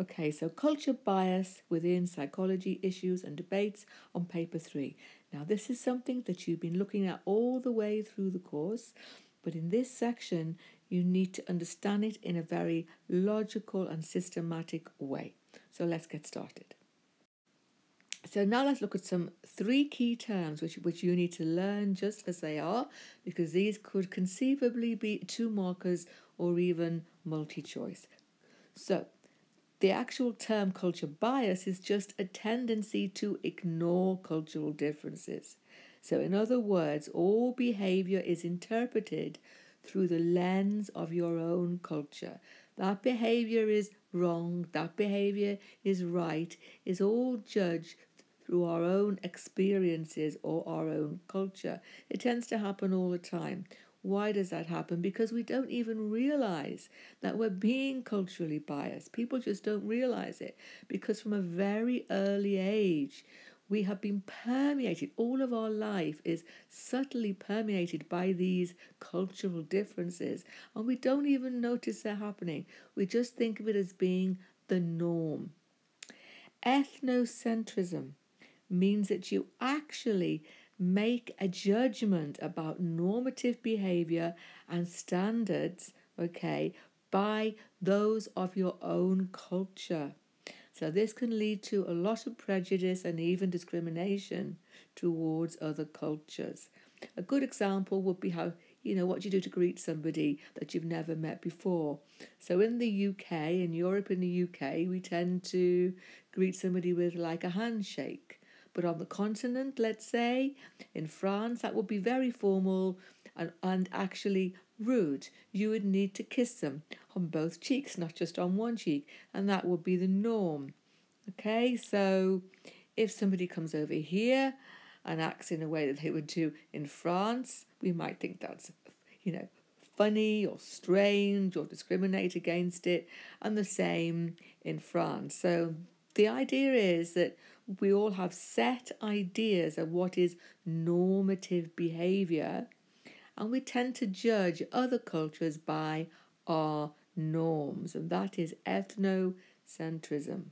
Okay, so culture bias within psychology issues and debates on paper three. Now, this is something that you've been looking at all the way through the course, but in this section, you need to understand it in a very logical and systematic way. So, let's get started. So now let's look at some three key terms which, which you need to learn just as they are, because these could conceivably be two markers or even multi-choice. So the actual term culture bias is just a tendency to ignore cultural differences. So, in other words, all behavior is interpreted through the lens of your own culture. That behavior is wrong, that behavior is right, is all judged through our own experiences or our own culture. It tends to happen all the time. Why does that happen? Because we don't even realize that we're being culturally biased. People just don't realize it because from a very early age, we have been permeated. All of our life is subtly permeated by these cultural differences, and we don't even notice they're happening. We just think of it as being the norm. Ethnocentrism means that you actually make a judgment about normative behavior and standards, okay, by those of your own culture. So, this can lead to a lot of prejudice and even discrimination towards other cultures. A good example would be how, you know, what you do to greet somebody that you've never met before. So, in the UK, in Europe, in the UK, we tend to greet somebody with like a handshake. But on the continent, let's say, in France, that would be very formal and, and actually rude. You would need to kiss them on both cheeks, not just on one cheek, and that would be the norm. Okay, so if somebody comes over here and acts in a way that they would do in France, we might think that's, you know, funny or strange or discriminate against it, and the same in France. So the idea is that we all have set ideas of what is normative behavior, and we tend to judge other cultures by our norms, and that is ethnocentrism.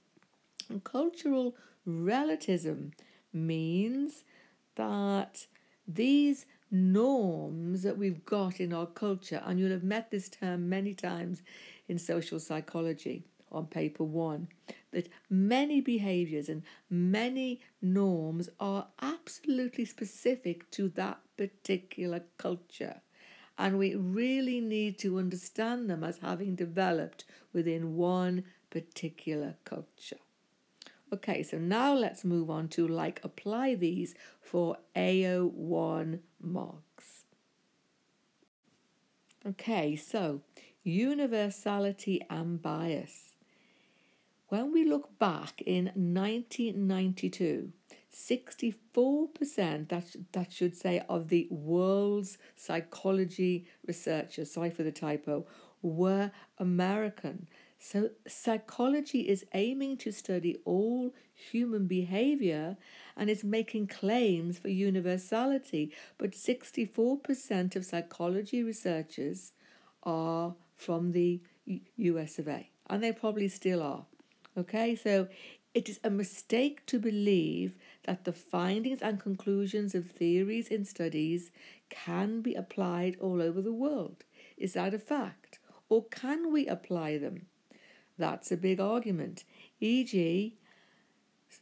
And cultural relativism means that these norms that we've got in our culture, and you'll have met this term many times in social psychology on paper one, that many behaviors and many norms are absolutely specific to that particular culture. And we really need to understand them as having developed within one particular culture. Okay, so now let's move on to like apply these for AO1 marks. Okay, so universality and bias. When we look back in 1992, 64%, that, that should say, of the world's psychology researchers, sorry for the typo, were American. So, psychology is aiming to study all human behavior and is making claims for universality. But 64% of psychology researchers are from the US of A, and they probably still are. Okay, so it is a mistake to believe that the findings and conclusions of theories in studies can be applied all over the world. Is that a fact? Or can we apply them? That's a big argument. E.g.,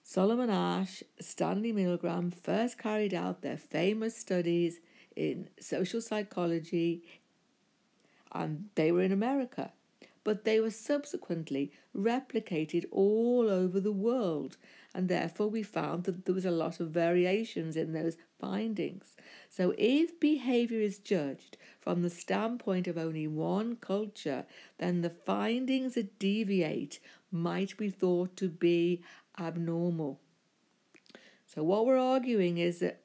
Solomon Asch, Stanley Milgram first carried out their famous studies in social psychology, and they were in America but they were subsequently replicated all over the world, and therefore we found that there was a lot of variations in those findings. So, if behaviour is judged from the standpoint of only one culture, then the findings that deviate might be thought to be abnormal. So, what we're arguing is that,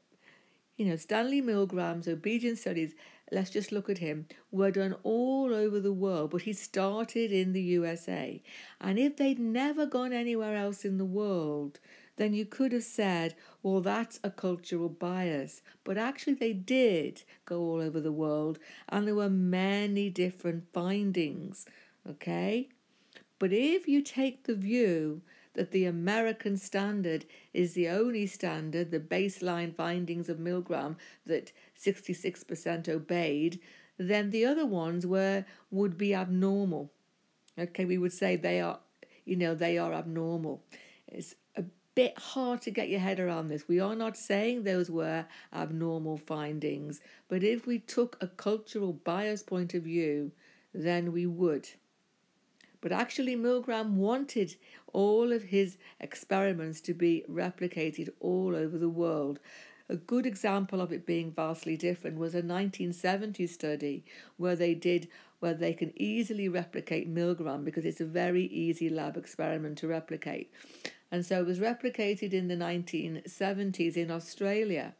you know, Stanley Milgram's obedience studies let's just look at him, were done all over the world, but he started in the USA. And if they'd never gone anywhere else in the world, then you could have said, well, that's a cultural bias. But actually, they did go all over the world, and there were many different findings. Okay? But if you take the view that the American standard is the only standard, the baseline findings of Milgram that 66% obeyed, then the other ones were would be abnormal. Okay, we would say they are, you know, they are abnormal. It's a bit hard to get your head around this. We are not saying those were abnormal findings, but if we took a cultural bias point of view, then we would. But actually, Milgram wanted all of his experiments to be replicated all over the world. A good example of it being vastly different was a 1970 study where they did where they can easily replicate Milgram because it's a very easy lab experiment to replicate. And so it was replicated in the 1970s in Australia,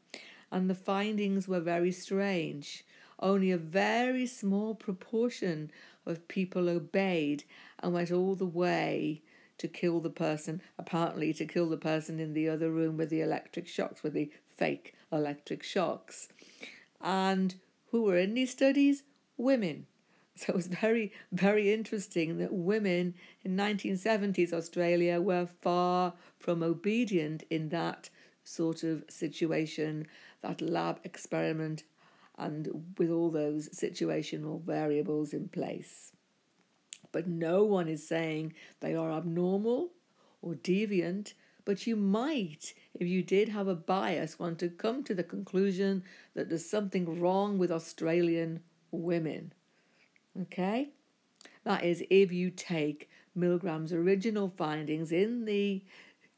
and the findings were very strange. Only a very small proportion of people obeyed and went all the way to kill the person, apparently to kill the person in the other room with the electric shocks, with the fake electric shocks. And who were in these studies? Women. So it was very, very interesting that women in 1970s Australia were far from obedient in that sort of situation, that lab experiment, and with all those situational variables in place. But no one is saying they are abnormal or deviant, but you might, if you did have a bias, want to come to the conclusion that there's something wrong with Australian women. Okay? That is, if you take Milgram's original findings in the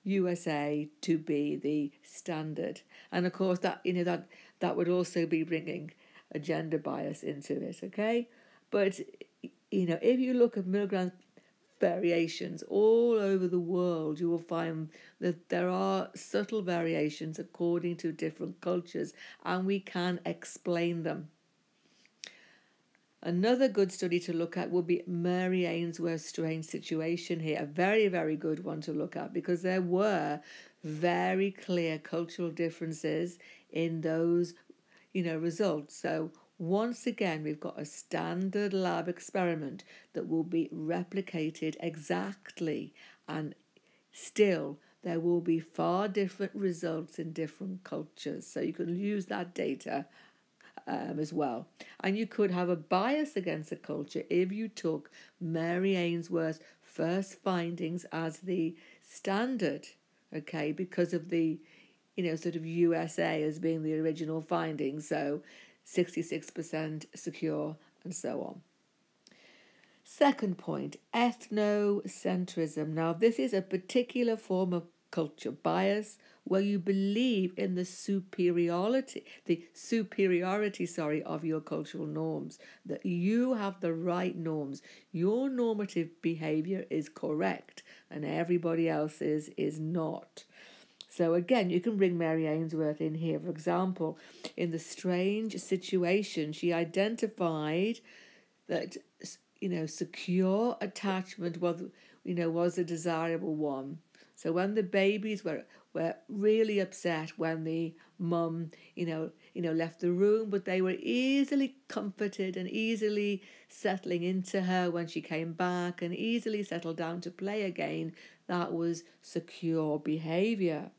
USA to be the standard. And of course, that you know that that would also be bringing a gender bias into it. Okay, but you know if you look at Milgram's variations all over the world, you will find that there are subtle variations according to different cultures, and we can explain them. Another good study to look at would be Mary Ainsworth's strange situation here. A very, very good one to look at because there were very clear cultural differences in those, you know, results. So once again, we've got a standard lab experiment that will be replicated exactly, and still there will be far different results in different cultures. So you can use that data um, as well. And you could have a bias against a culture if you took Mary Ainsworth's first findings as the standard, okay, because of the, you know, sort of USA as being the original finding, So 66% secure and so on. Second point, ethnocentrism. Now, this is a particular form of culture bias where you believe in the superiority the superiority sorry of your cultural norms that you have the right norms your normative behavior is correct and everybody else's is not so again you can bring mary ainsworth in here for example in the strange situation she identified that you know secure attachment was you know was a desirable one so when the babies were were really upset when the mum, you know, you know, left the room, but they were easily comforted and easily settling into her when she came back and easily settled down to play again. That was secure behavior.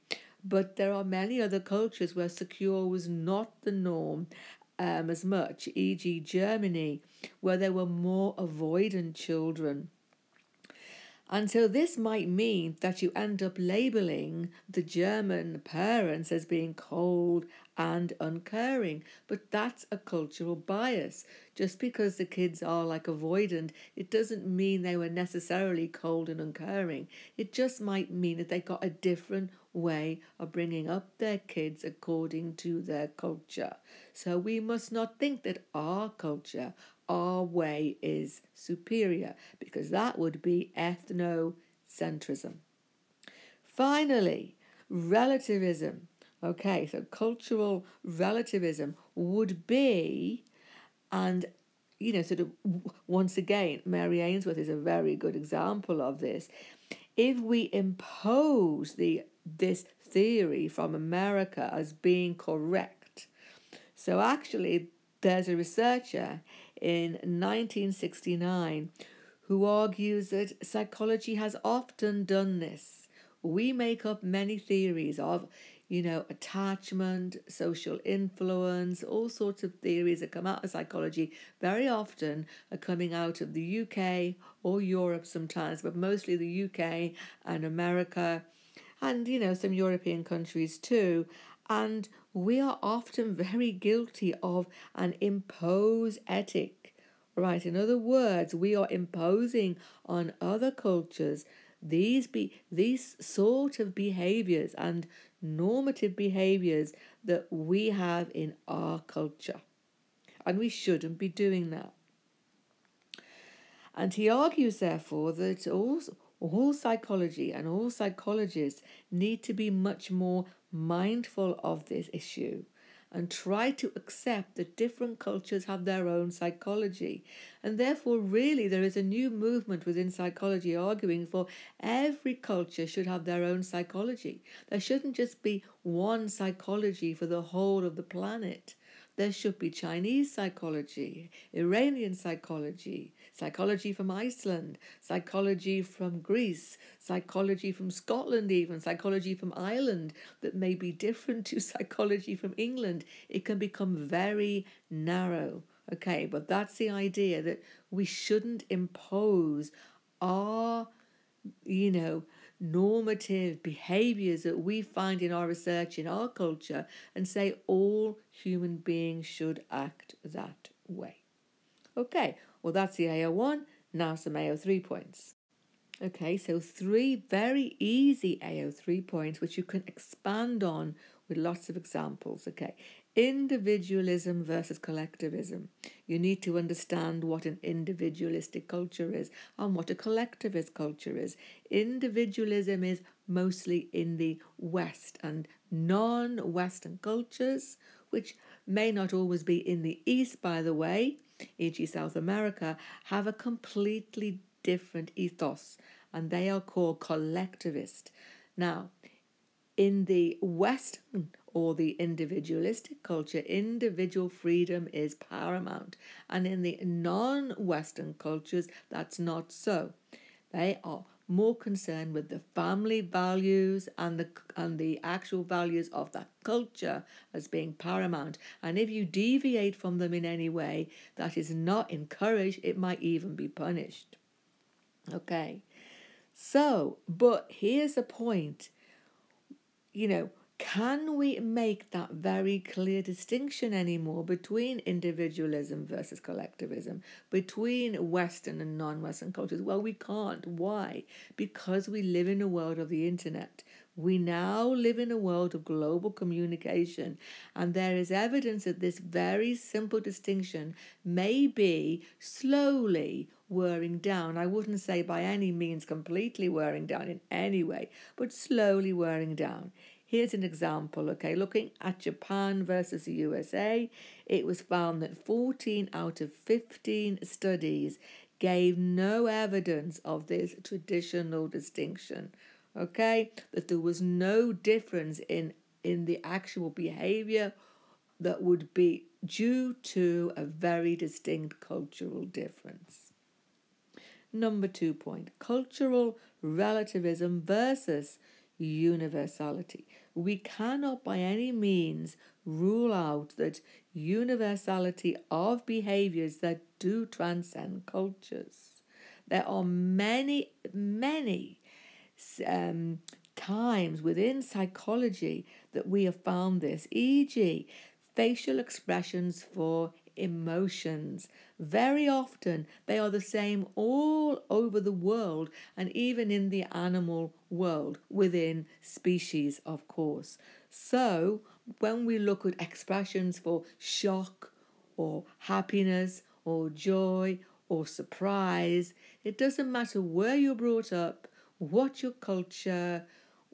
But there are many other cultures where secure was not the norm um, as much, e.g., Germany, where there were more avoidant children. And so this might mean that you end up labeling the German parents as being cold and uncaring, but that's a cultural bias. Just because the kids are like avoidant, it doesn't mean they were necessarily cold and uncaring. It just might mean that they got a different way of bringing up their kids according to their culture. So we must not think that our culture, our way is superior, because that would be ethnocentrism. Finally, relativism. Okay, so cultural relativism would be, and you know, sort of once again, Mary Ainsworth is a very good example of this. If we impose the this theory from America as being correct, so actually, there's a researcher in 1969 who argues that psychology has often done this. We make up many theories of, you know, attachment, social influence, all sorts of theories that come out of psychology very often are coming out of the UK or Europe sometimes, but mostly the UK and America and, you know, some European countries too. And we are often very guilty of an imposed etic Right, in other words, we are imposing on other cultures these be these sort of behaviors and normative behaviors that we have in our culture. And we shouldn't be doing that. And he argues, therefore, that all, all psychology and all psychologists need to be much more mindful of this issue and try to accept that different cultures have their own psychology. And therefore, really, there is a new movement within psychology arguing for every culture should have their own psychology. There shouldn't just be one psychology for the whole of the planet. There should be Chinese psychology, Iranian psychology, psychology from Iceland, psychology from Greece, psychology from Scotland, even psychology from Ireland that may be different to psychology from England. It can become very narrow. Okay, but that's the idea that we shouldn't impose our, you know, normative behaviors that we find in our research, in our culture, and say all human beings should act that way. Okay, well, that's the AO1. Now some AO3 points. Okay, so three very easy AO3 points which you can expand on with lots of examples. Okay, individualism versus collectivism. You need to understand what an individualistic culture is and what a collectivist culture is. Individualism is mostly in the West, and non Western cultures, which may not always be in the East, by the way, e.g., South America, have a completely different ethos, and they are called collectivist. Now, in the Western or the individualistic culture, individual freedom is paramount. And in the non Western cultures, that's not so. They are more concerned with the family values and the and the actual values of that culture as being paramount. And if you deviate from them in any way that is not encouraged, it might even be punished. Okay. So, but here's a point. You know, can we make that very clear distinction anymore between individualism versus collectivism, between Western and non Western cultures? Well, we can't. Why? Because we live in a world of the internet. We now live in a world of global communication, and there is evidence that this very simple distinction may be slowly wearing down. I wouldn't say by any means completely wearing down in any way, but slowly wearing down. Here's an example, okay, looking at Japan versus the USA, it was found that 14 out of 15 studies gave no evidence of this traditional distinction, okay, that there was no difference in, in the actual behavior that would be due to a very distinct cultural difference. Number two point cultural relativism versus universality. We cannot by any means rule out that universality of behaviors that do transcend cultures. There are many, many um, times within psychology that we have found this, e.g., facial expressions for emotions. Very often they are the same all over the world and even in the animal world within species, of course. So when we look at expressions for shock or happiness or joy or surprise, it doesn't matter where you're brought up, what your culture,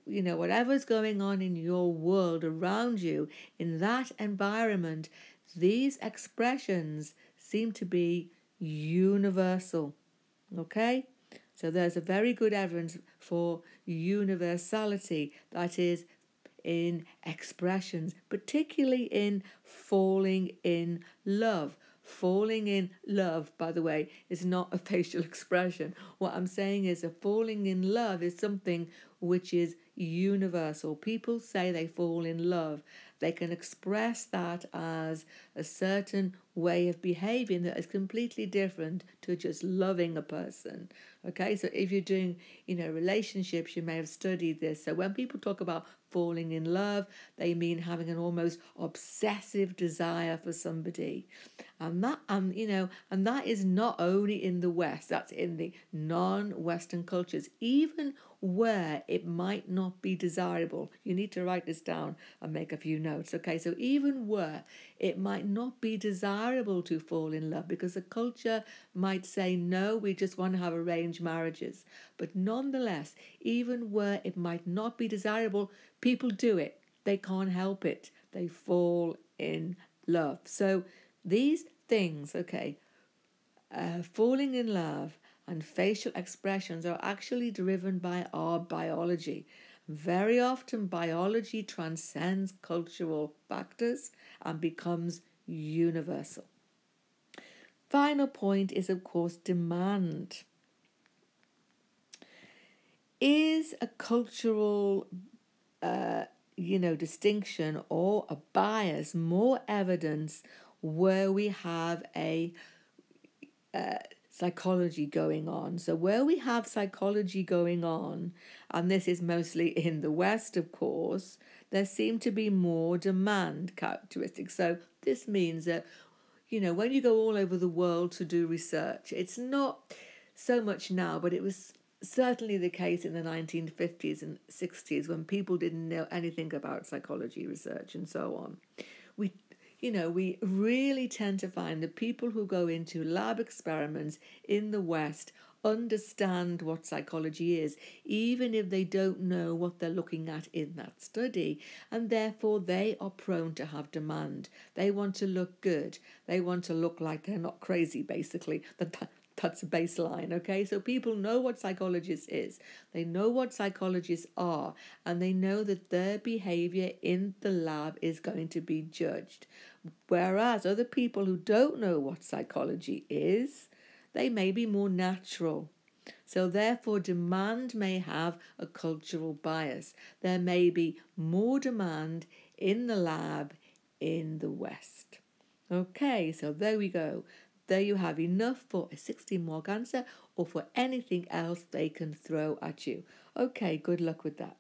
you know, whatever's going on in your world around you, in that environment, these expressions seem to be universal. Okay? So there's a very good evidence for universality, that is, in expressions, particularly in falling in love. falling in love, by the way, is not a facial expression. What I'm saying is a falling in love is something which is universal. People say they fall in love. They can express that as a certain way of behaving that is completely different to just loving a person. Okay, so if you're doing, you know, relationships, you may have studied this. So when people talk about falling in love, they mean having an almost obsessive desire for somebody. And that and you know, and that is not only in the West, that's in the non-Western cultures, even where it might not be desirable. You need to write this down and make a few notes. Okay, so even where it might not be desirable to fall in love because the culture might say, no, we just want to have arranged marriages. But nonetheless, even where it might not be desirable, people do it. They can't help it. They fall in love. So these things, okay, uh, falling in love and facial expressions are actually driven by our biology. Very often, biology transcends cultural factors and becomes universal. Final point is, of course, demand. Is a cultural uh, you know, distinction or a bias more evidence where we have a uh, psychology going on. So, where we have psychology going on, and this is mostly in the West, of course, there seem to be more demand characteristics. So, this means that, you know, when you go all over the world to do research, it's not so much now, but it was certainly the case in the 1950s and 60s when people didn't know anything about psychology research and so on. We you know, we really tend to find that people who go into lab experiments in the West understand what psychology is, even if they don't know what they're looking at in that study. And therefore, they are prone to have demand. They want to look good. They want to look like they're not crazy, basically. That, that's a baseline, okay? So people know what psychologists is. They know what psychologists are, and they know that their behavior in the lab is going to be judged. Whereas other people who don't know what psychology is, they may be more natural. So, therefore, demand may have a cultural bias. There may be more demand in the lab in the West. Okay, so there we go. There you have enough for a 16 mark answer or for anything else they can throw at you. Okay, good luck with that.